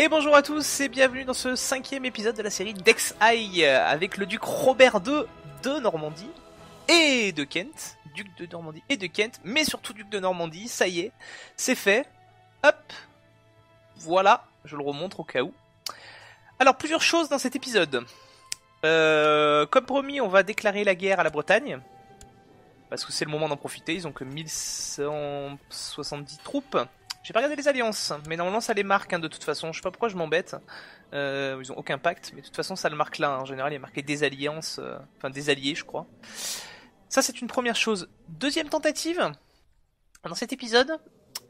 Et bonjour à tous et bienvenue dans ce cinquième épisode de la série Dex High avec le duc Robert II de Normandie et de Kent. Duc de Normandie et de Kent, mais surtout duc de Normandie, ça y est, c'est fait. Hop, voilà, je le remontre au cas où. Alors plusieurs choses dans cet épisode. Euh, comme promis, on va déclarer la guerre à la Bretagne. Parce que c'est le moment d'en profiter, ils ont que 1170 troupes. J'ai pas regardé les alliances, mais normalement ça les marque hein, de toute façon. Je sais pas pourquoi je m'embête. Euh, ils ont aucun pacte, mais de toute façon ça le marque là. En général, il est marqué des alliances, euh, enfin des alliés, je crois. Ça c'est une première chose. Deuxième tentative. Dans cet épisode,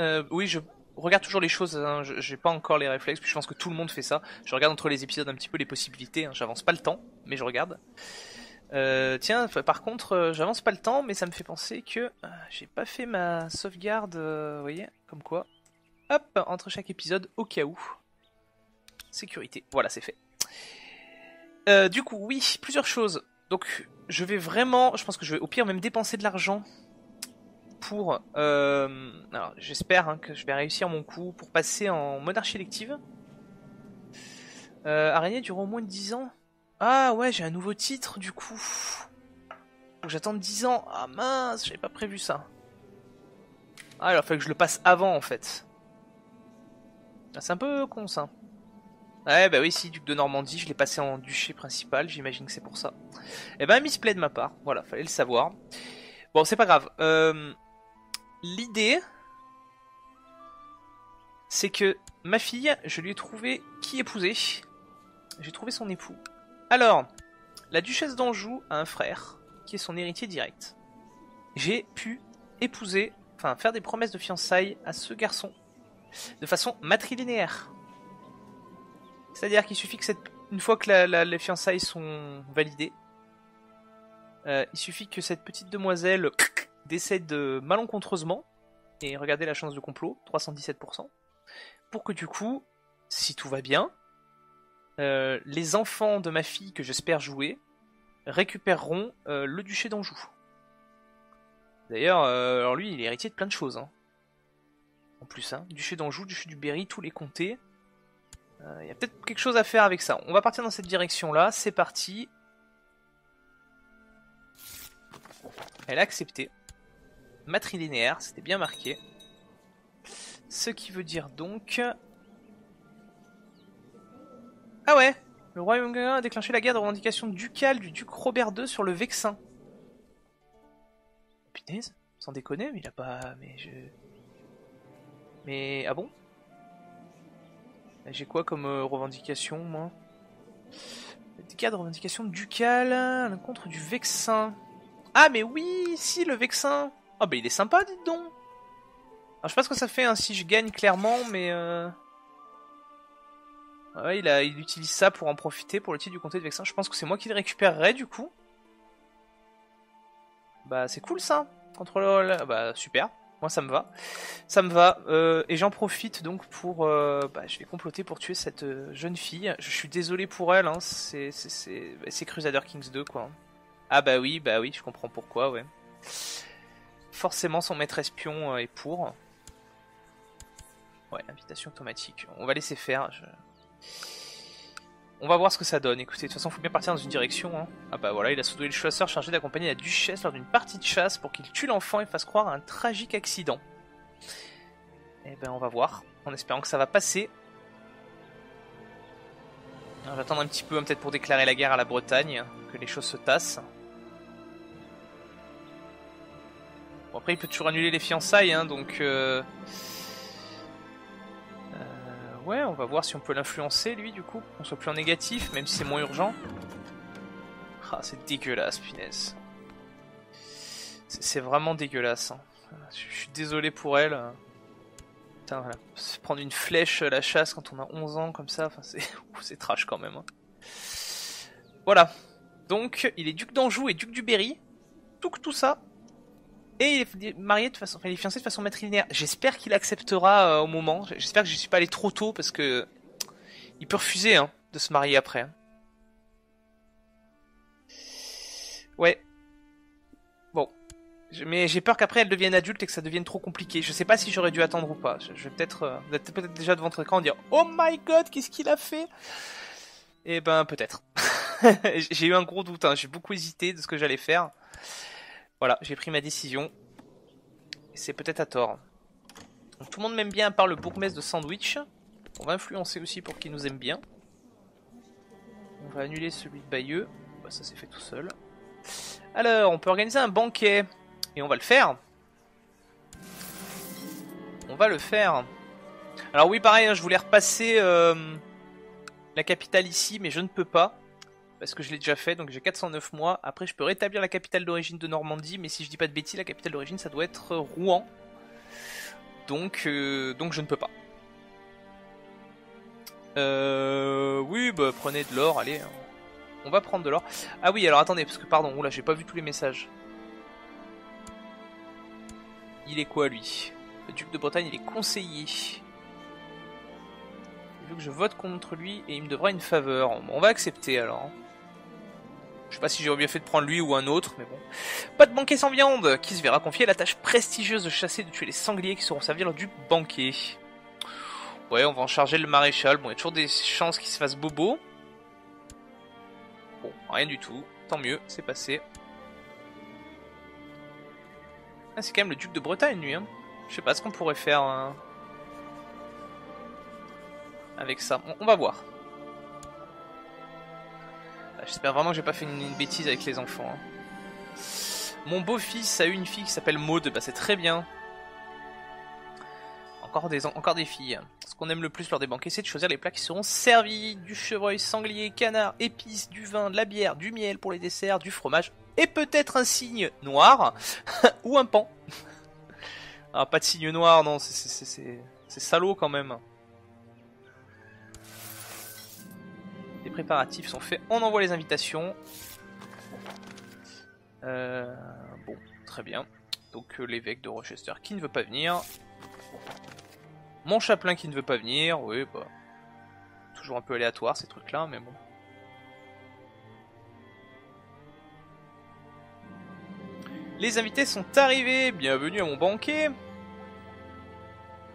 euh, oui, je regarde toujours les choses. Hein, J'ai pas encore les réflexes, puis je pense que tout le monde fait ça. Je regarde entre les épisodes un petit peu les possibilités. Hein, J'avance pas le temps, mais je regarde. Tiens, par contre, j'avance pas le temps, mais ça me fait penser que j'ai pas fait ma sauvegarde, vous voyez, comme quoi. Hop, entre chaque épisode, au cas où. Sécurité, voilà, c'est fait. Euh, du coup, oui, plusieurs choses. Donc, je vais vraiment, je pense que je vais au pire même dépenser de l'argent pour... Euh, alors, j'espère hein, que je vais réussir mon coup pour passer en monarchie élective. Euh, araignée dure au moins 10 ans. Ah ouais, j'ai un nouveau titre du coup. Faut que j'attende 10 ans. Ah mince, j'avais pas prévu ça. Ah, alors il fallait que je le passe avant en fait. Ah, c'est un peu con ça. Ouais, bah oui, si, duc de Normandie, je l'ai passé en duché principal, j'imagine que c'est pour ça. Eh ben, misplay de ma part, voilà, fallait le savoir. Bon, c'est pas grave. Euh, L'idée, c'est que ma fille, je lui ai trouvé qui épouser. J'ai trouvé son époux. Alors, la duchesse d'Anjou a un frère qui est son héritier direct. J'ai pu épouser, enfin faire des promesses de fiançailles à ce garçon de façon matrilinéaire. C'est-à-dire qu'il suffit que cette, une fois que les fiançailles sont validées, euh, il suffit que cette petite demoiselle décède euh, malencontreusement, et regardez la chance de complot, 317%, pour que du coup, si tout va bien, euh, les enfants de ma fille que j'espère jouer récupéreront le duché d'Anjou. D'ailleurs, alors lui, il est héritier de plein de choses. hein. En plus, hein. duché d'Anjou, duché du Berry, tous les comtés. Euh, Il y a peut-être quelque chose à faire avec ça. On va partir dans cette direction-là. C'est parti. Elle a accepté. Matrilinéaire, c'était bien marqué. Ce qui veut dire donc ah ouais Le royaume gangan a déclenché la guerre de revendication ducale du duc Robert II sur le Vexin. Punaise, sans déconner, mais il a pas... Mais je... Mais... Ah bon? J'ai quoi comme euh, revendication, moi? Des guerres de revendication ducale à l'encontre du Vexin. Ah mais oui, si, le Vexin Ah bah il est sympa, dites donc Alors je sais pas ce que ça fait hein, si je gagne clairement, mais... Euh... Ouais, il, a, il utilise ça pour en profiter pour le titre du comté de Vexin. Je pense que c'est moi qui le récupérerai du coup. Bah c'est cool ça. Contrôle, bah super. Moi ça me va. Ça me va. Euh, et j'en profite donc pour... euh, bah, je vais comploter pour tuer cette euh, jeune fille. Je suis désolé pour elle. Hein. C'est, c'est, c'est, bah, Crusader Kings 2 quoi. Ah bah oui, bah oui, je comprends pourquoi, ouais. Forcément son maître espion est pour. Ouais, invitation automatique. On va laisser faire. je- on va voir ce que ça donne. Écoutez, de toute façon, faut bien partir dans une direction. Hein. Ah bah voilà, il a soudoyé le chasseur chargé d'accompagner la duchesse lors d'une partie de chasse pour qu'il tue l'enfant et fasse croire à un tragique accident. Eh ben, on va voir, en espérant que ça va passer. Attendre un petit peu, hein, peut-être pour déclarer la guerre à la Bretagne, que les choses se tassent. Bon, après, il peut toujours annuler les fiançailles, hein, donc... Euh... Euh, ouais, on va voir si on peut l'influencer, lui, du coup. On soit plus en négatif, même si c'est moins urgent. Ah, c'est dégueulasse, punaise. C'est vraiment dégueulasse. hein. Je suis désolé pour elle. Putain, voilà. Se prendre une flèche à la chasse quand on a 11 ans, comme ça, c'est trash quand même. hein. Voilà. Donc, il est duc d'Anjou et duc du Berry. Tout que tout ça. Et il est marié de façon, il est fiancé de façon matrilinéaire. J'espère qu'il acceptera euh, au moment. J'espère que je suis pas allé trop tôt parce que il peut refuser hein, de se marier après. Ouais. Bon. Mais j'ai peur qu'après elle devienne adulte et que ça devienne trop compliqué. Je sais pas si j'aurais dû attendre ou pas. Je vais peut-être euh, peut-être déjà devant votre écran dire Oh my god, qu'est-ce qu'il a fait? Eh ben peut-être. j'ai eu un gros doute, hein. j'ai beaucoup hésité de ce que j'allais faire. Voilà, j'ai pris ma décision. C'est peut-être à tort. tout le monde m'aime bien à part le bourgmestre de Sandwich. On va influencer aussi pour qu'il nous aime bien. On va annuler celui de Bayeux. Bah, ça s'est fait tout seul. Alors, on peut organiser un banquet. Et on va le faire. On va le faire. Alors oui, pareil, hein, je voulais repasser euh, la capitale ici, mais je ne peux pas. Parce que je l'ai déjà fait, donc j'ai 409 mois. Après, je peux rétablir la capitale d'origine de Normandie, mais si je dis pas de bêtises, la capitale d'origine, ça doit être Rouen. Donc, euh, donc je ne peux pas. Euh, oui, bah prenez de l'or, allez. Hein. On va prendre de l'or. Ah oui, alors attendez, parce que pardon, oula, j'ai pas vu tous les messages. Il est quoi lui? Le duc de Bretagne, il est conseiller. Il veut que je vote contre lui et il me devra une faveur. On va accepter alors. Je sais pas si j'aurais bien fait de prendre lui ou un autre, mais bon. Pas de banquet sans viande Qui se verra confier la tâche prestigieuse de chasser et de tuer les sangliers qui seront servis lors du banquet. Ouais, on va en charger le maréchal. Bon, il y a toujours des chances qu'il se fasse bobo. Bon, rien du tout. Tant mieux, c'est passé. Ah, c'est quand même le duc de Bretagne, lui. Hein. Je sais pas ce qu'on pourrait faire hein, avec ça. on va voir. J'espère vraiment que j'ai pas fait une, bêtise avec les enfants. Hein. Mon beau-fils a eu une fille qui s'appelle Maude. Bah, c'est très bien. Encore des, encore des filles. Ce qu'on aime le plus lors des banquets, c'est de choisir les plats qui seront servis. Du chevreuil, sanglier, canard, épices, du vin, de la bière, du miel pour les desserts, du fromage, et peut-être un signe noir, ou un pan. ah, pas de signe noir, non, c'est salaud quand même. Les préparatifs sont faits, on envoie les invitations. Euh, bon, très bien. Donc euh, l'évêque de Rochester qui ne veut pas venir. Mon chapelain qui ne veut pas venir, oui, bah. Toujours un peu aléatoire ces trucs-là, mais bon. Les invités sont arrivés, bienvenue à mon banquet.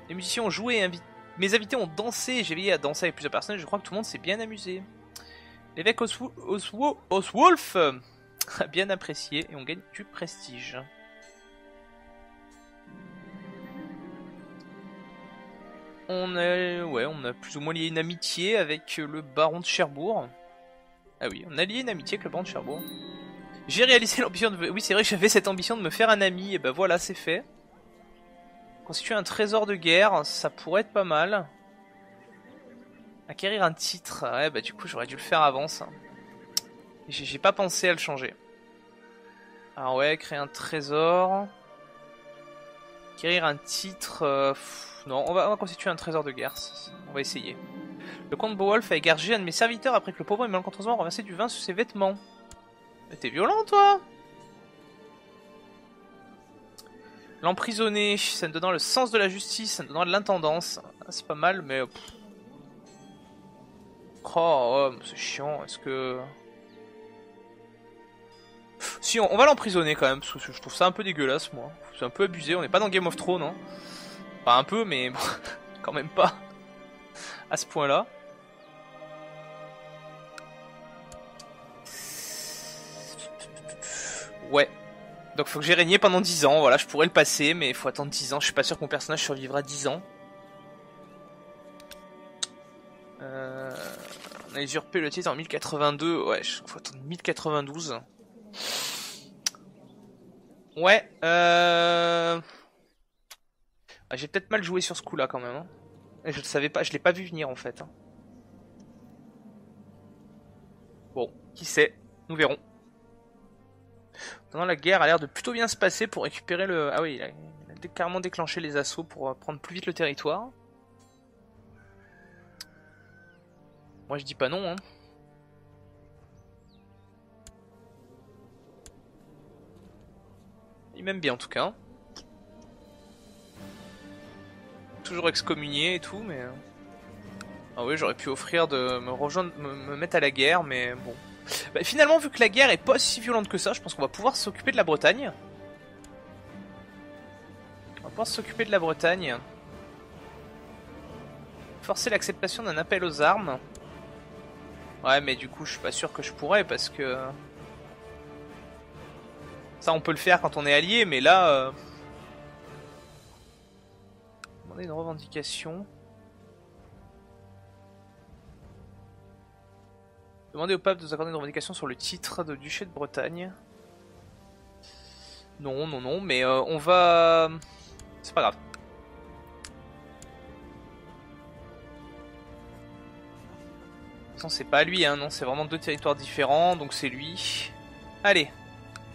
Les musiciens ont joué, mes invités ont dansé, j'ai veillé à danser avec plusieurs personnes, je crois que tout le monde s'est bien amusé. L'évêque Oswolf a bien apprécié et on gagne du prestige. On a, ouais, on a plus ou moins lié une amitié avec le baron de Cherbourg. Ah oui, on a lié une amitié avec le baron de Cherbourg. J'ai réalisé l'ambition de... Oui, c'est vrai j'avais cette ambition de me faire un ami, et ben voilà, c'est fait. Constituer un trésor de guerre, ça pourrait être pas mal. Acquérir un titre, ouais, bah du coup j'aurais dû le faire avant ça. J'ai pas pensé à le changer. Ah ouais, créer un trésor. Acquérir un titre... Euh, non, on va, constituer un trésor de guerre. On va essayer. Le comte Beowulf a égorgé un de mes serviteurs après que le pauvre et malencontreusement renversé du vin sur ses vêtements. T'es violent, toi? L'emprisonner, ça me donnant le sens de la justice, ça me donnant de l'intendance. Ah, c'est pas mal, mais... Oh, c'est chiant, est-ce que... Si, on, va l'emprisonner quand même, parce que je trouve ça un peu dégueulasse, moi. C'est un peu abusé, on n'est pas dans Game of Thrones, hein. Pas un peu, mais quand même pas à ce point-là. Donc faut que j'ai régné pendant 10 ans, voilà, je pourrais le passer, mais il faut attendre 10 ans, je suis pas sûr que mon personnage survivra 10 ans. Euh, on a usurpé le titre en 1082, ouais, faut attendre 1092. Ouais, euh... Ah, j'ai peut-être mal joué sur ce coup-là quand même. Hein. je ne savais pas, je l'ai pas vu venir en fait. Hein. Bon, qui sait, nous verrons. Pendant la guerre a l'air de plutôt bien se passer pour récupérer le... Ah oui, il a, carrément déclenché les assauts pour euh, prendre plus vite le territoire. Moi je dis pas non. Hein. Il m'aime bien en tout cas. toujours excommunié et tout, mais... Euh. Ah oui, j'aurais pu offrir de me rejoindre, me, mettre à la guerre, mais bon. Bah, finalement, vu que la guerre est pas si violente que ça, je pense qu'on va pouvoir s'occuper de la Bretagne. pouvoir s'occuper de la Bretagne. Forcer l'acceptation d'un appel aux armes. Ouais, mais du coup, je suis pas sûr que je pourrais parce que. Ça, on peut le faire quand on est allié, mais là. Euh... Demander une revendication. Demander au pape de nous accorder une revendication sur le titre de duché de Bretagne. Non, non, non, mais euh, on va... C'est pas grave. C'est pas lui, hein, non, c'est vraiment deux territoires différents, donc c'est lui. Allez,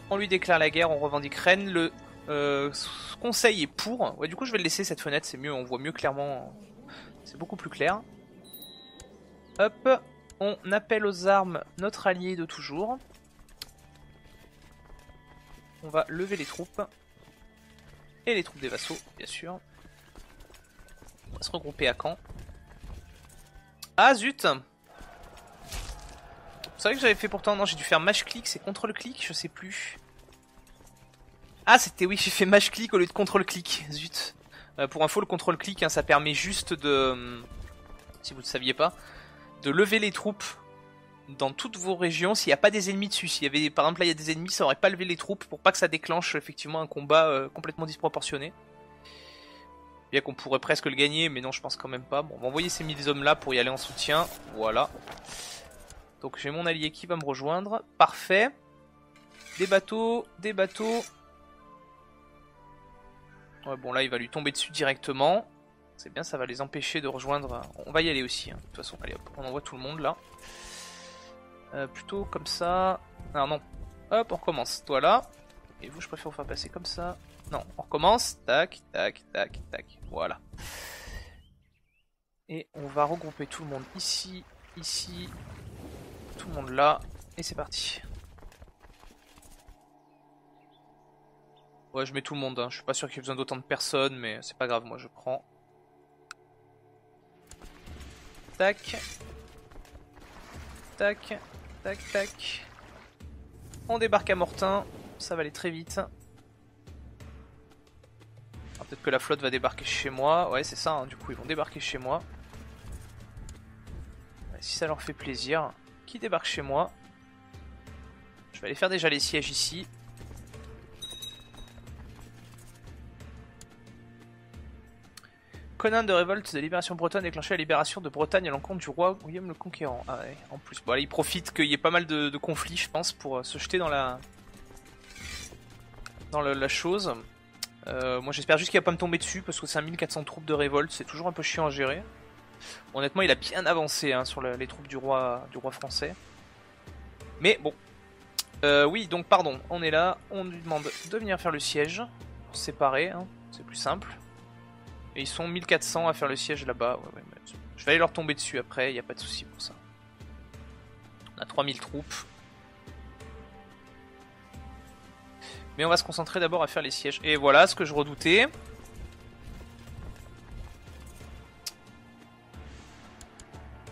on lui déclare la guerre, on revendique Rennes, le euh, conseil est pour. Ouais, du coup, je vais le laisser cette fenêtre, c'est mieux, on voit mieux clairement. C'est beaucoup plus clair. Hop, on appelle aux armes notre allié de toujours. On va lever les troupes. Et les troupes des vassaux, bien sûr. On va se regrouper à Caen. Ah zut C'est vrai que j'avais fait pourtant... Non, j'ai dû faire mâche-clic, c'est contrôle-clic, je sais plus. Ah, c'était oui, j'ai fait mâche-clic au lieu de contrôle-clic, zut. Euh, pour info, le contrôle-clic, hein, ça permet juste de... Si vous ne saviez pas, de lever les troupes dans toutes vos régions s'il n'y a pas des ennemis dessus. S'il y avait, par exemple, là il y a des ennemis, ça aurait pas levé les troupes pour pas que ça déclenche effectivement un combat euh, complètement disproportionné. Bien qu'on pourrait presque le gagner, mais non, je pense quand même pas. Bon, on va envoyer ces 1000 hommes là pour y aller en soutien. Voilà. Donc j'ai mon allié qui va me rejoindre. Parfait. Des bateaux, des bateaux. Ouais, bon là il va lui tomber dessus directement. C'est bien, ça va les empêcher de rejoindre. On va y aller aussi, hein. de toute façon. Allez hop, on envoie tout le monde là. Euh, plutôt comme ça. Alors non. Hop, on recommence. Toi là. Et vous, je préfère vous faire passer comme ça. Non, on recommence. Tac, tac, tac, tac. Voilà. Et on va regrouper tout le monde ici, ici, tout le monde là. Et c'est parti. Ouais, je mets tout le monde. Hein. Je suis pas sûr qu'il y ait besoin d'autant de personnes, mais c'est pas grave, moi je prends. Tac. Tac. Tac, tac. On débarque à Mortain. Ça va aller très vite. Peut-être que la flotte va débarquer chez moi. Ouais, c'est ça. Hein. Du coup, ils vont débarquer chez moi. si ça leur fait plaisir. Qui débarque chez moi Je vais aller faire déjà les sièges ici. Conan de révolte de libération bretonne déclenché la libération de Bretagne à l'encontre du roi William le Conquérant. Ah ouais, en plus. Bon, il profite qu'il y ait pas mal de, conflits, je pense, pour euh, se jeter dans la dans la chose. Euh, moi, j'espère juste qu'il va pas me tomber dessus, parce que 5400 troupes de révolte, c'est toujours un peu chiant à gérer. honnêtement, il a bien avancé hein, sur les troupes du roi, français. Mais bon. Euh, oui, donc pardon, on est là, on lui demande de venir faire le siège, séparer, hein, c'est plus simple. Et ils sont 1400 à faire le siège là-bas. je vais aller leur tomber dessus après, il n'y a pas de souci pour ça. On a 3000 troupes. Mais on va se concentrer d'abord à faire les sièges. Et voilà ce que je redoutais.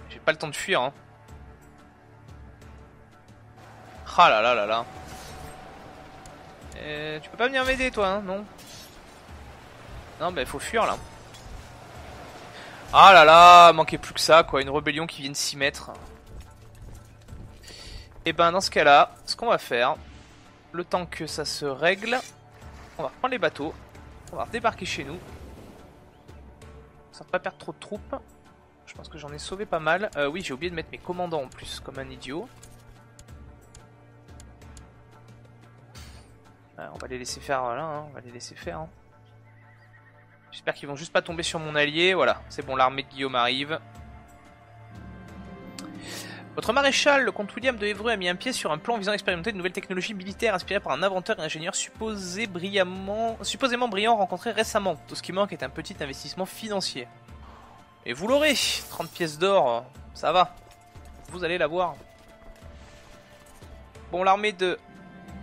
J'ai pas le temps de fuir. Hein. Ah là là là là. Et tu peux pas venir m'aider toi, hein non? Non, bah il faut fuir là. Ah là là, manquait plus que ça, quoi, une rébellion qui vient de s'y mettre. Et ben dans ce cas-là, ce qu'on va faire, le temps que ça se règle, on va reprendre les bateaux, on va débarquer chez nous. Sans pas perdre trop de troupes. Je pense que j'en ai sauvé pas mal. Euh, oui, j'ai oublié de mettre mes commandants en plus, comme un idiot. Euh, on va les laisser faire, voilà, hein, on va les laisser faire. Hein. J'espère qu'ils vont juste pas tomber sur mon allié. Voilà, c'est bon, l'armée de Guillaume arrive. Votre maréchal, le comte William de Évreux, a mis un pied sur un plan visant à expérimenter de nouvelles technologies militaires inspirées par un inventeur et ingénieur supposé brillamment, supposément brillant rencontré récemment. Tout ce qui manque est un petit investissement financier. Et vous l'aurez 30 pièces d'or, ça va. Vous allez l'avoir. Bon, l'armée de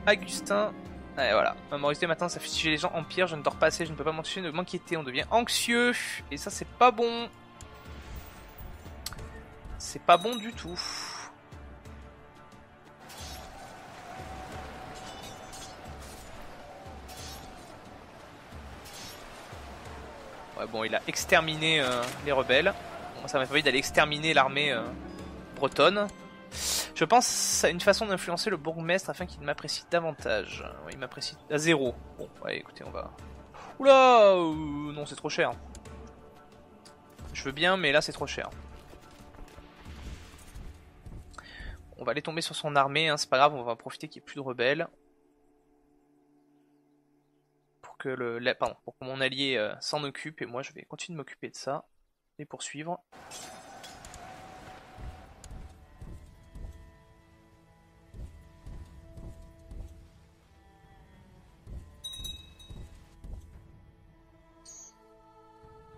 Augustin et voilà, ma morosité maintenant ça fait les gens empire, je ne dors pas assez, je ne peux pas m'empêcher de m'inquiéter, on devient anxieux, et ça c'est pas bon. C'est pas bon du tout. Ouais, bon, il a exterminé euh, les rebelles. Bon, ça m'a permis d'aller exterminer l'armée euh, bretonne. Je pense à une façon d'influencer le bourgmestre afin qu'il m'apprécie davantage. Il m'apprécie à zéro. Bon, ouais, écoutez, on va... Oula euh, Non, c'est trop cher. Je veux bien, mais là, c'est trop cher. On va aller tomber sur son armée, hein, c'est pas grave, on va profiter qu'il n'y ait plus de rebelles. Pour que, le, pour que mon allié euh, s'en occupe, et moi je vais continuer de m'occuper de ça, et poursuivre.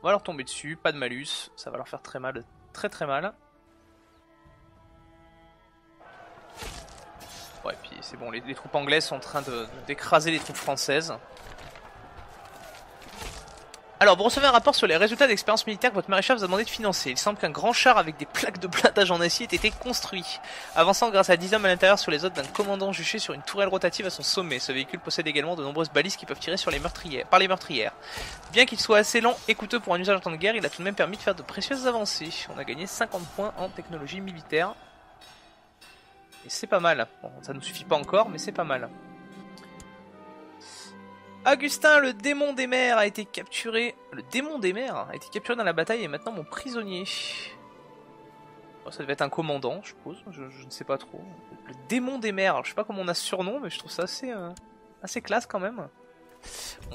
Va leur tomber dessus, pas de malus, ça va leur faire très mal, très très mal. Ouais, puis c'est bon, les, troupes anglaises sont en train d'écraser les troupes françaises. Alors, vous recevez un rapport sur les résultats d'expérience militaire que votre maréchal vous a demandé de financer. Il semble qu'un grand char avec des plaques de blindage en acier ait été construit, avançant grâce à 10 hommes à l'intérieur sur les autres d'un commandant juché sur une tourelle rotative à son sommet. Ce véhicule possède également de nombreuses balises qui peuvent tirer sur les meurtrières, par les meurtrières. Bien qu'il soit assez lent et coûteux pour un usage en temps de guerre, il a tout de même permis de faire de précieuses avancées. On a gagné 50 points en technologie militaire. Et c'est pas mal. Bon, ça ne suffit pas encore, mais c'est pas mal. Augustin, le démon des mers, a été capturé. Le démon des mers a été capturé dans la bataille et maintenant mon prisonnier. ça devait être un commandant, je suppose. Je, ne sais pas trop. Le démon des mers. je sais pas comment on a ce surnom, mais je trouve ça assez, euh, assez classe quand même.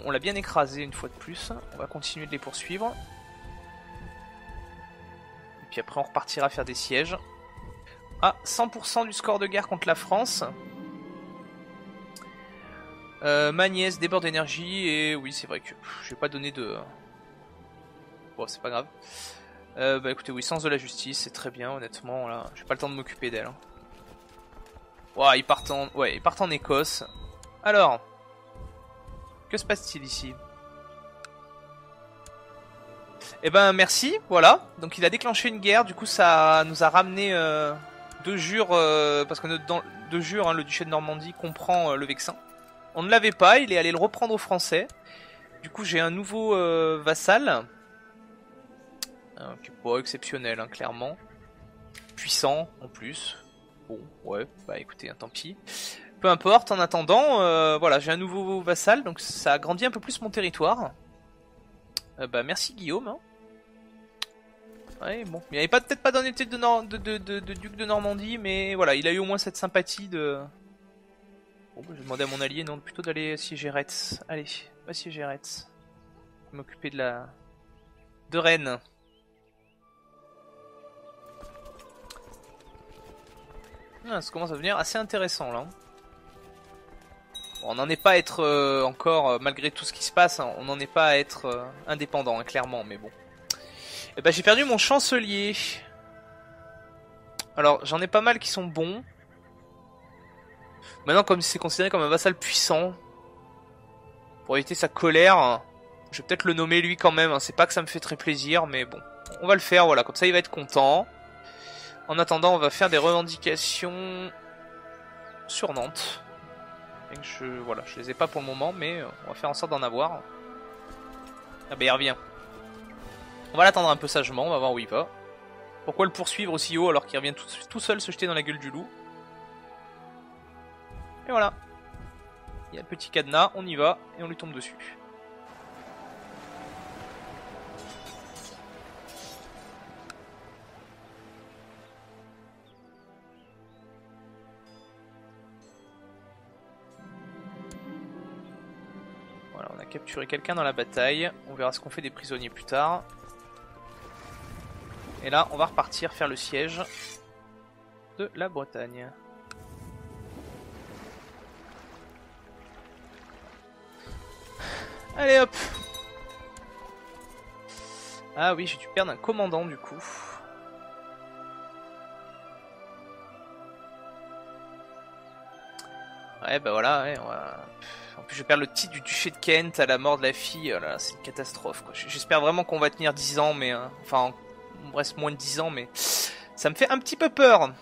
on l'a bien écrasé une fois de plus. On va continuer de les poursuivre. Et puis après, on repartira faire des sièges. Ah, 100% du score de guerre contre la France. Euh, ma nièce déborde d'énergie et oui c'est vrai que je vais pas donner de... Bon c'est pas grave. Euh, bah écoutez oui sens de la justice c'est très bien honnêtement là j'ai pas le temps de m'occuper d'elle. Hein. ils partent en... Ouais ils partent en Écosse. Alors que se passe-t-il ici? Eh ben merci voilà donc il a déclenché une guerre du coup ça nous a ramené euh, de Jure, euh, parce que dans, de Jure, hein, le duché de Normandie comprend le Vexin. On ne l'avait pas, il est allé le reprendre aux Français. Du coup, j'ai un nouveau euh, vassal. qui est pas exceptionnel, hein, clairement. Puissant, en plus. Bon, ouais, bah écoutez, hein, tant pis. Peu importe, en attendant, voilà, j'ai un nouveau vassal, donc ça agrandit un peu plus mon territoire. bah merci Guillaume. Hein. Ouais, bon. Il avait pas peut-être pas de, de, duc de Normandie, mais voilà, il a eu au moins cette sympathie de. Bon, bah, je vais demander à mon allié, non, plutôt d'aller siéger Retz. Allez, va siéger Retz. M'occuper de la. de Rennes. Ah, ça commence à devenir assez intéressant là. on n'en est pas à être euh, encore, euh, malgré tout ce qui se passe, hein, on n'en est pas à être euh, indépendant, hein, clairement, mais bon. Eh ben j'ai perdu mon chancelier. Alors j'en ai pas mal qui sont bons. Maintenant comme c'est considéré comme un vassal puissant, pour éviter sa colère, je vais peut-être le nommer lui quand même. Hein. C'est pas que ça me fait très plaisir, mais bon. On va le faire, voilà, comme ça il va être content. En attendant, on va faire des revendications sur Nantes. je, voilà, je les ai pas pour le moment, mais on va faire en sorte d'en avoir. Ah bah il revient. On va l'attendre un peu sagement, on va voir où il va. Pourquoi le poursuivre aussi haut alors qu'il revient tout, seul se jeter dans la gueule du loup Et voilà. Il y a le petit cadenas, on y va et on lui tombe dessus. Voilà, on a capturé quelqu'un dans la bataille. On verra ce qu'on fait des prisonniers plus tard. Et là, on va repartir faire le siège de la Bretagne. Allez hop Ah oui, j'ai dû perdre un commandant du coup. Ouais, bah voilà, ouais, En plus, je perds le titre du duché de Kent à la mort de la fille. Oh c'est une catastrophe. J'espère vraiment qu'on va tenir 10 ans, mais... Euh, enfin, me reste moins de 10 ans, mais ça me fait un petit peu peur.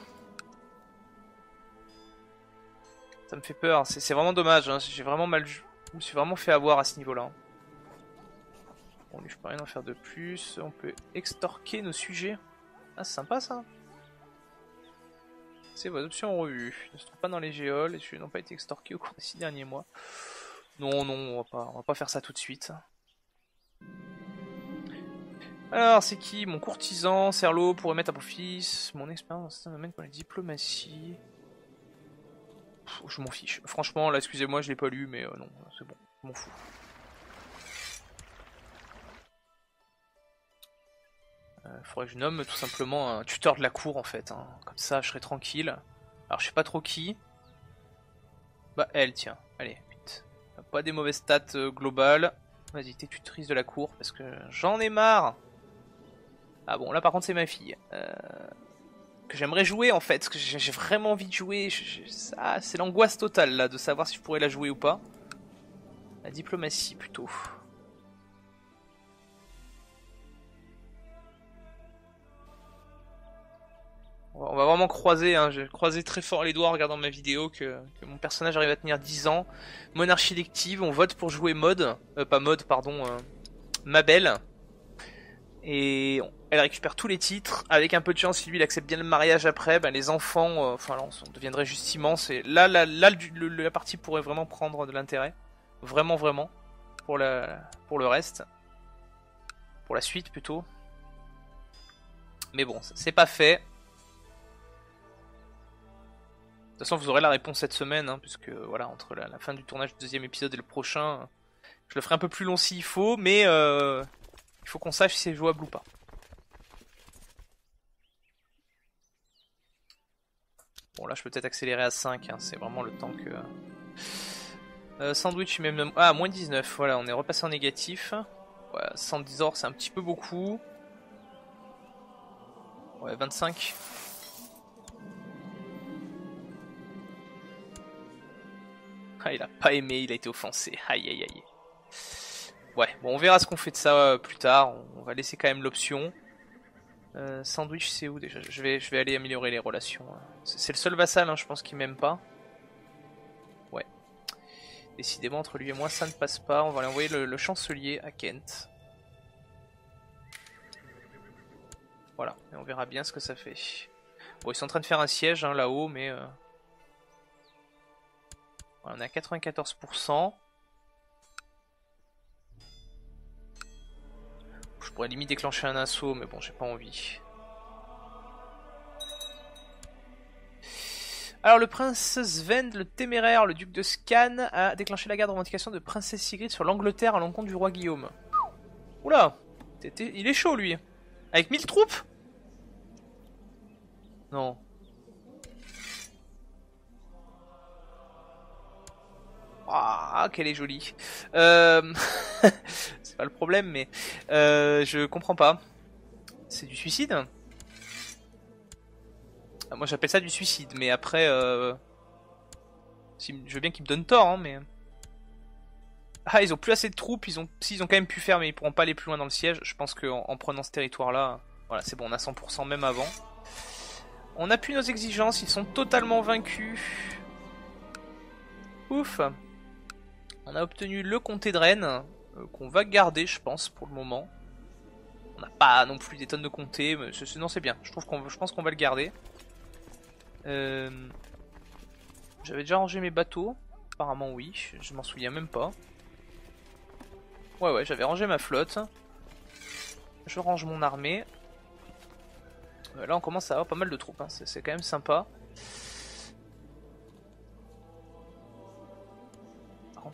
Ça me fait peur, c'est vraiment dommage, hein. j'ai vraiment mal... Je me suis vraiment fait avoir à ce niveau-là. Bon, lui, je peux rien en faire de plus. On peut extorquer nos sujets. Ah, c'est sympa ça. C'est vos options en revue. Ne se trouve pas dans les géoles. Les sujets n'ont pas été extorqués au cours des six derniers mois. Non, non, on va pas, on va pas faire ça tout de suite. Alors, c'est qui? Mon courtisan, Serlo, pour remettre à profit mon expérience dans un domaine comme la diplomatie. Je m'en fiche. Franchement, là, excusez-moi, je l'ai pas lu, mais euh, non, c'est bon, je m'en fous. Euh, faudrait que je nomme tout simplement un tuteur de la cour en fait. Hein. Comme ça, je serai tranquille. Alors, je sais pas trop qui. Bah, elle, tiens. Allez, vite. Pas des mauvaises stats euh, globales. Vas-y, t'es tutrice de la cour parce que j'en ai marre. Ah bon, là par contre, c'est ma fille. Euh, que j'aimerais jouer en fait. Que j'ai vraiment envie de jouer. Ça, c'est l'angoisse totale là de savoir si je pourrais la jouer ou pas. La diplomatie plutôt. On va vraiment croiser, hein. j'ai croisé très fort les doigts en regardant ma vidéo que, mon personnage arrive à tenir 10 ans. Monarchie élective, on vote pour jouer mode, euh, pas mode, pardon, euh, Mabel. Et elle récupère tous les titres, avec un peu de chance, si lui il accepte bien le mariage après, ben, les enfants, euh, enfin on deviendrait juste immense. Là, là, là la partie pourrait vraiment prendre de l'intérêt. Vraiment, vraiment. Pour le reste. Pour la suite plutôt. Mais bon, c'est pas fait. De toute façon, vous aurez la réponse cette semaine, hein, puisque voilà, entre la, fin du tournage du deuxième épisode et le prochain, je le ferai un peu plus long s'il faut, mais euh, il faut qu'on sache si c'est jouable ou pas. Bon, là, je peux peut-être accélérer à 5, hein, c'est vraiment le temps que... Euh, sandwich, même... Ah, moins 19, voilà, on est repassé en négatif. Ouais, 110 or, c'est un petit peu beaucoup. Ouais, 25. Ah, il a pas aimé, il a été offensé. Aïe aïe aïe. Ouais, bon, on verra ce qu'on fait de ça euh, plus tard. On va laisser quand même l'option. Euh, sandwich, c'est où déjà? Je vais, aller améliorer les relations. Hein. C'est le seul vassal, hein, je pense, qu'il m'aime pas. Ouais. Décidément, entre lui et moi, ça ne passe pas. On va aller envoyer le, chancelier à Kent. Voilà, et on verra bien ce que ça fait. Bon, ils sont en train de faire un siège hein, là-haut, mais... Euh, on est à 94%. Pourrais limite déclencher un assaut, mais bon, j'ai pas envie. Alors le prince Sven, le téméraire, le duc de Scan, a déclenché la guerre de revendication de princesse Sigrid sur l'Angleterre à l'encontre du roi Guillaume. Oula Il est chaud lui Avec 1000 troupes? Non. Ah, qu'elle est jolie. Euh... pas le problème, mais euh, je comprends pas. C'est du suicide? Ah, Moi j'appelle ça du suicide, mais après... Euh... Je veux bien qu'ils me donnent tort, hein, mais... Ah, ils ont plus assez de troupes, ils ont, s'ils ont quand même pu faire, mais ils pourront pas aller plus loin dans le siège. Je pense qu'en en prenant ce territoire-là, voilà, c'est bon, on a 100% même avant. On appuie nos exigences, ils sont totalement vaincus. Ouf. On a obtenu le comté de Rennes, qu'on va garder, je pense, pour le moment. On n'a pas non plus des tonnes de comtés, mais non, c'est bien. Je pense qu'on va le garder. Euh, j'avais déjà rangé mes bateaux. Apparemment, oui. Je, m'en souviens même pas. Ouais, ouais, j'avais rangé ma flotte. Je range mon armée. Euh, là, on commence à avoir pas mal de troupes. Hein. C'est quand même sympa.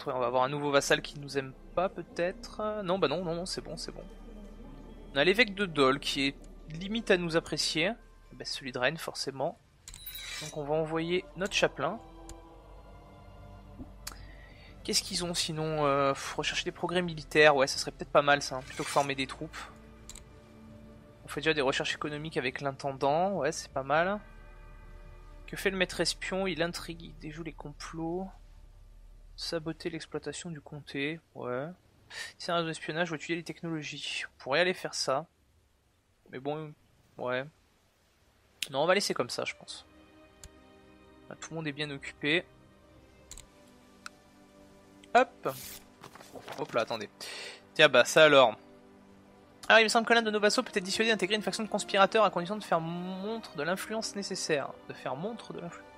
On va avoir un nouveau vassal qui nous aime pas peut-être. Non, bah non, non, non, c'est bon, c'est bon. On a l'évêque de Dol qui est limite à nous apprécier. Bah, celui de Rennes, forcément. Donc on va envoyer notre chapelain. Qu'est-ce qu'ils ont sinon euh, Rechercher des progrès militaires, ouais, ça serait peut-être pas mal ça, hein, plutôt que former des troupes. On fait déjà des recherches économiques avec l'intendant, ouais, c'est pas mal. Que fait le maître espion? Il intrigue, il déjoue les complots. Saboter l'exploitation du comté, ouais. C'est un réseau d'espionnage ou étudier les technologies. On pourrait aller faire ça. Mais bon, ouais. Non, on va laisser comme ça, je pense. tout le monde est bien occupé. Hop Hop là, attendez. Tiens, bah ça alors. Ah, il me semble que l'un de nos vassaux peut être dissuadé d'intégrer une faction de conspirateurs à condition de faire montre de l'influence nécessaire. De faire montre de l'influence.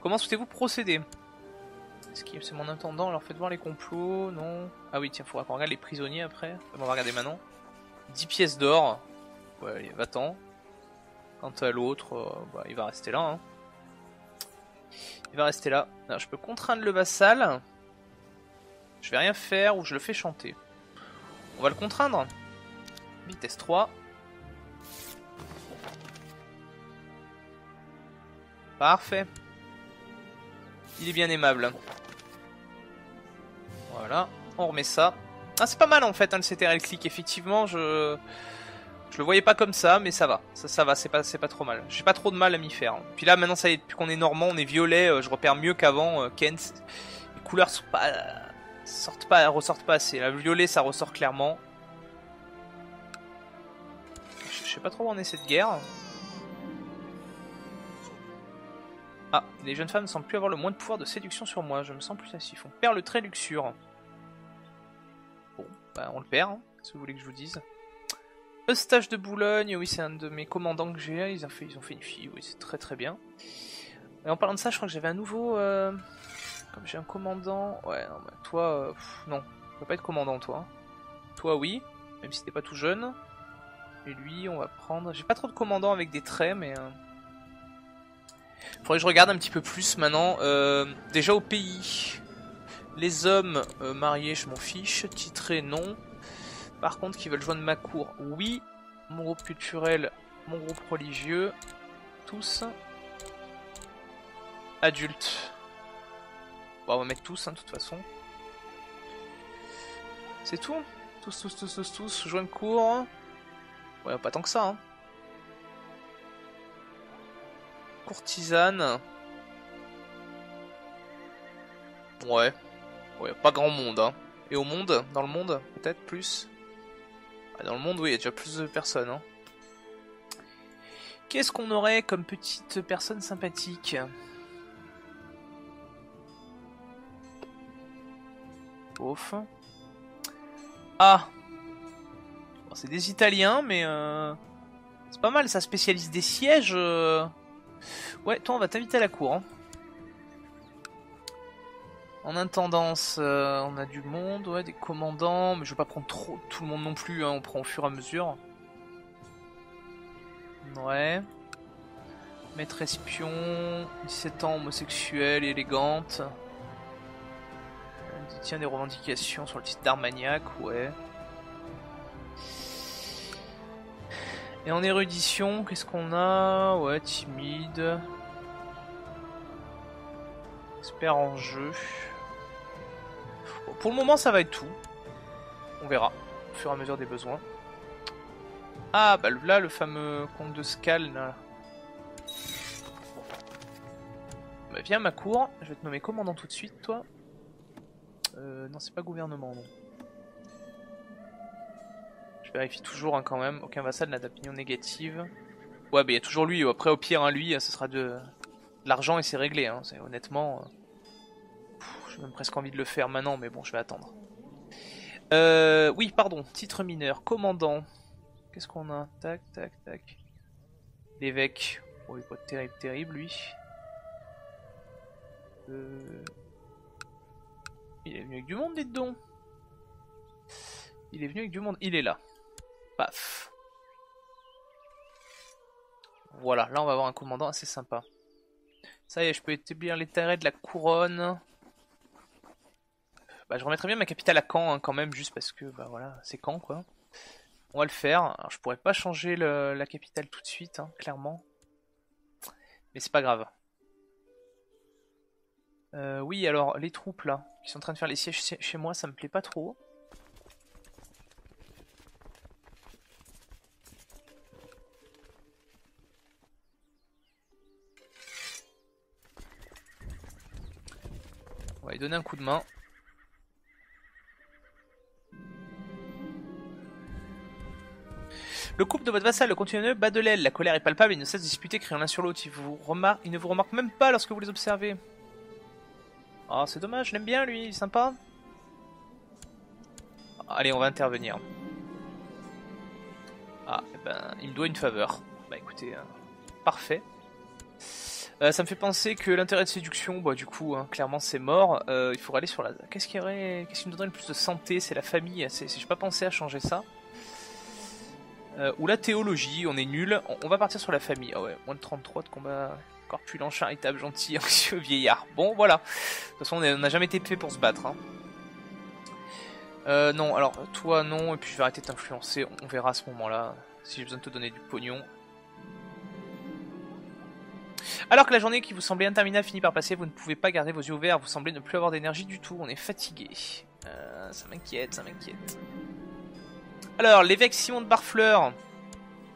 Comment souhaitez-vous procéder? C'est mon intendant Alors faites voir les complots, non Ah oui, tiens, faudra qu'on regarde les prisonniers après. On va regarder maintenant. 10 pièces d'or. Ouais, va-t'en. Quant à l'autre, euh, bah, il va rester là. Hein. Il va rester là. Alors, je peux contraindre le vassal. Je vais rien faire ou je le fais chanter. On va le contraindre. Vitesse 3. Parfait. Il est bien aimable. Voilà, on remet ça. Ah, c'est pas mal en fait, hein, le CTRL clic. Effectivement, je je le voyais pas comme ça, mais ça va. Ça, ça va, c'est pas, pas trop mal. J'ai pas trop de mal à m'y faire. Puis là, maintenant, ça y est, depuis qu'on est normand, on est violet, euh, je repère mieux qu'avant. Euh, Kent, les couleurs sont sortent pas, ressortent pas assez. Le violet, ça ressort clairement. Je sais pas trop où en est cette guerre. Ah, les jeunes femmes ne semblent plus avoir le moins de pouvoir de séduction sur moi. Je me sens plus assis. On perd le trait luxure. Bah on le perd, hein. que vous voulez que je vous dise. Eustache de Boulogne, oui c'est un de mes commandants que j'ai, ils ont fait, ils ont fait une fille, oui c'est très très bien. Et en parlant de ça, je crois que j'avais un nouveau... Euh... Comme j'ai un commandant... Ouais, non, bah, toi... Euh... non, tu vas pas être commandant toi. Toi oui, même si t'es pas tout jeune. Et lui, on va prendre... J'ai pas trop de commandants avec des traits, mais... Euh... Faudrait que je regarde un petit peu plus maintenant. Euh, déjà au pays, les hommes euh, mariés, je m'en fiche. Titrés, non. Par contre, qui veulent joindre ma cour, oui. Mon groupe culturel, mon groupe religieux, tous. Adultes. Bon, on va mettre tous, hein, de toute façon. C'est tout Tous, tous, tous, tous, tous, joindre cour. Ouais, pas tant que ça, hein. Courtisane. Ouais. Ouais, pas grand monde, hein. Et au monde Dans le monde Peut-être plus ah, Dans le monde, oui, il y a déjà plus de personnes, hein. Qu'est-ce qu'on aurait comme petite personne sympathique? Ouf. Ah C'est des Italiens, mais... Euh... C'est pas mal, ça spécialise des sièges... Euh... Ouais, toi on va t'inviter à la cour. Hein. En intendance, euh, on a du monde, ouais, des commandants, mais je vais pas prendre trop tout le monde non plus, hein, on prend au fur et à mesure. Ouais. Maître espion, 17 ans, homosexuel, élégante. On tient des revendications sur le titre d'Armagnac, ouais. Et en érudition, qu'est-ce qu'on a? Ouais, timide. Expert en jeu. Pour le moment, ça va être tout. On verra au fur et à mesure des besoins. Ah, bah là, le fameux comte de Scal. Bah, viens ma cour. Je vais te nommer commandant tout de suite, toi. Euh, non, c'est pas gouvernement, non vérifie toujours hein, quand même. Aucun vassal n'a d'opinion négative. Ouais, mais il y a toujours lui. Après, au pire, hein, lui, ce sera de, l'argent et c'est réglé. Hein. Honnêtement, euh, j'ai même presque envie de le faire maintenant, mais bon, je vais attendre. Euh, oui, pardon. Titre mineur, commandant. Qu'est-ce qu'on a? Tac, tac, tac. L'évêque. Oh, il est pas terrible, terrible, lui. Euh... Il est venu avec du monde, dites donc. Il est venu avec du monde. Il est là. Paf. Voilà, là on va avoir un commandant assez sympa. Ça y est, je peux établir l'intérêt de la couronne. Bah, je remettrai bien ma capitale à Caen hein, quand même, juste parce que bah voilà, c'est Caen quoi. On va le faire. Alors je pourrais pas changer la capitale tout de suite, hein, clairement. Mais c'est pas grave. Euh, oui, alors les troupes là, qui sont en train de faire les sièges chez moi, ça me plaît pas trop. On va lui donner un coup de main. Le couple de votre vassal, le continueux, bat de l'aile. La colère est palpable et ne cesse de disputer, criant l'un sur l'autre. Il, vous il ne vous remarque même pas lorsque vous les observez. Ah, c'est dommage, je l'aime bien lui, il est sympa. Allez, on va intervenir. ben, il me doit une faveur. Bah écoutez, euh, parfait. Euh, ça me fait penser que l'intérêt de séduction, bah du coup, hein, clairement c'est mort. Euh, il faudrait aller sur la. Qu'est-ce qui aurait, qu'est-ce qui me donnerait le plus de santé? C'est la famille. C'est, j'ai pas pensé à changer ça. Ou la théologie, on est nul. On, va partir sur la famille. Ah ouais, moins de 33 de combat corpulent, charitable, gentil, anxieux, vieillard. Bon, voilà. De toute façon, on n'a jamais été fait pour se battre. Hein. Euh, non, alors toi non, et puis je vais arrêter de t'influencer, on verra à ce moment-là si j'ai besoin de te donner du pognon. Alors que la journée qui vous semblait interminable finit par passer, vous ne pouvez pas garder vos yeux ouverts, vous semblez ne plus avoir d'énergie du tout, on est fatigué. Euh, ça m'inquiète, ça m'inquiète. Alors, l'évêque Simon de Barfleur,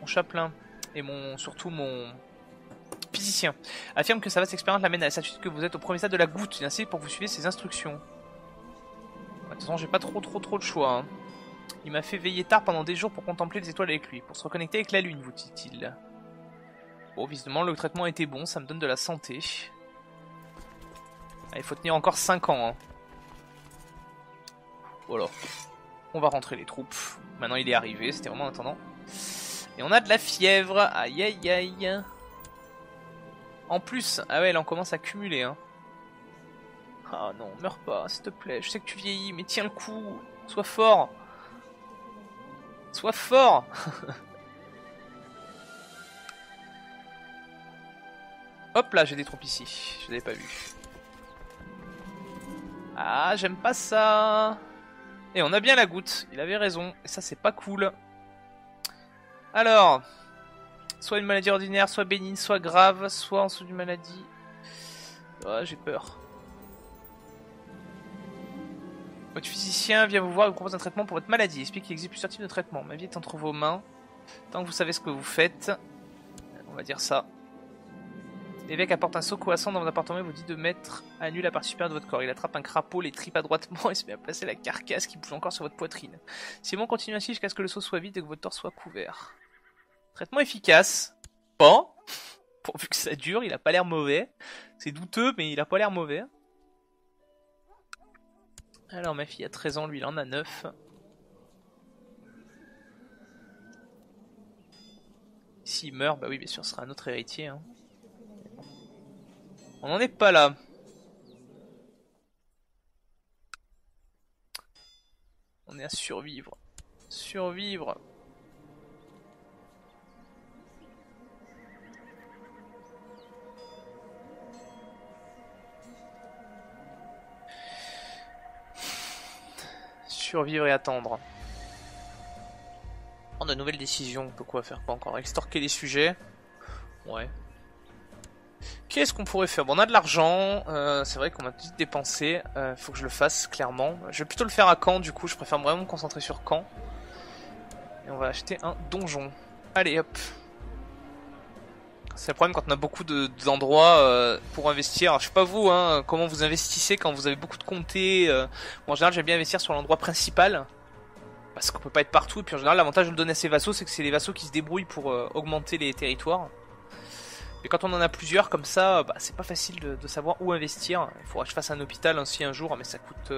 mon chapelain, et mon surtout mon physicien, affirme que sa vaste expérience l'amène à la certitude que vous êtes au premier stade de la goutte, il insiste pour vous suivre ses instructions. De toute façon, j'ai pas trop trop trop de choix. Hein. Il m'a fait veiller tard pendant des jours pour contempler les étoiles avec lui, pour se reconnecter avec la lune, vous dit-il. Bon, visiblement, le traitement était bon, ça me donne de la santé. Il faut tenir encore 5 ans. Hein. Voilà. On va rentrer les troupes. Maintenant, il est arrivé, c'était vraiment en attendant. Et on a de la fièvre. Aïe aïe aïe. En plus, ah ouais, elle en commence à cumuler. Hein. Ah non, meurs pas, s'il te plaît. Je sais que tu vieillis, mais tiens le coup. Sois fort. Sois fort. Hop là, j'ai des troupes ici. Je l'avais pas vu. Ah, j'aime pas ça. Et on a bien la goutte. Il avait raison. Et ça, c'est pas cool. Alors, soit une maladie ordinaire, soit bénigne, soit grave, soit en dessous d'une maladie. Oh, j'ai peur. Votre physicien vient vous voir et vous propose un traitement pour votre maladie. Explique qu'il existe plusieurs types de traitements. Ma vie est entre vos mains. Tant que vous savez ce que vous faites, on va dire ça. L'évêque apporte un seau coassant dans votre appartement et vous dit de mettre à nu la partie supérieure de votre corps. Il attrape un crapaud, les tripes adroitement et se met à placer la carcasse qui bouge encore sur votre poitrine. Simon continue ainsi jusqu'à ce que le seau soit vide et que votre torse soit couvert. Traitement efficace. Bon. Pourvu que ça dure, il a pas l'air mauvais. C'est douteux, mais il a pas l'air mauvais. Alors ma fille a 13 ans, lui il en a 9. S'il meurt, bah oui bien sûr ce sera un autre héritier. Hein. On n'en est pas là. On est à survivre. Survivre. survivre et attendre. Prendre de nouvelles décisions, on quoi faire pas encore Extorquer les sujets? Ouais. Qu'est-ce qu'on pourrait faire? Bon, on a de l'argent, euh, c'est vrai qu'on a tout dépensé, euh, faut que je le fasse, clairement. Je vais plutôt le faire à Caen, du coup, je préfère vraiment me concentrer sur Caen. Et on va acheter un donjon. Allez, hop. C'est le problème quand on a beaucoup d'endroits euh, pour investir. Je sais pas vous, hein, comment vous investissez quand vous avez beaucoup de comtés. Euh. en général, j'aime bien investir sur l'endroit principal. Parce qu'on peut pas être partout. Et puis en général, l'avantage de le donner à ses vassaux, c'est que c'est les vassaux qui se débrouillent pour augmenter les territoires. Mais quand on en a plusieurs comme ça, bah, c'est pas facile de, savoir où investir. Il faudra que je fasse un hôpital aussi un jour, mais ça coûte...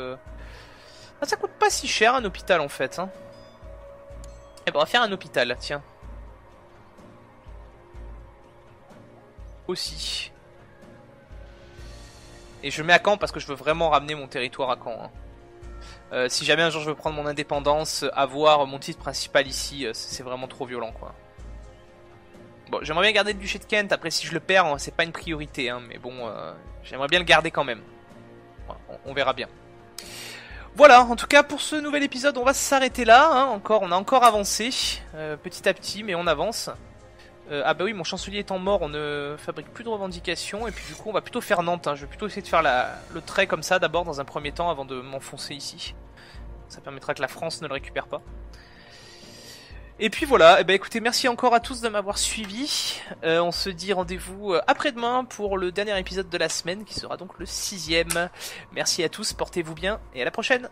Ah, ça coûte pas si cher un hôpital en fait. Hein. Et eh ben, on va faire un hôpital, tiens. aussi. Et je mets à Caen parce que je veux vraiment ramener mon territoire à Caen. Hein. Euh, si jamais un jour je veux prendre mon indépendance, avoir mon titre principal ici, euh, c'est vraiment trop violent quoi. Bon, j'aimerais bien garder le duché de Kent, après si je le perds, hein, c'est pas une priorité, hein, mais bon, euh, j'aimerais bien le garder quand même. on, verra bien. Voilà, en tout cas pour ce nouvel épisode, on va s'arrêter là. Encore, on a encore avancé petit à petit, mais on avance. Euh, ah bah oui, mon chancelier étant mort, on ne fabrique plus de revendications. Et puis du coup, on va plutôt faire Nantes. Hein. Je vais plutôt essayer de faire le trait comme ça d'abord dans un premier temps avant de m'enfoncer ici. Ça permettra que la France ne le récupère pas. Et puis voilà, eh ben écoutez, merci encore à tous de m'avoir suivi. Euh, on se dit rendez-vous euh, après-demain pour le dernier épisode de la semaine qui sera donc le sixième. Merci à tous, portez-vous bien et à la prochaine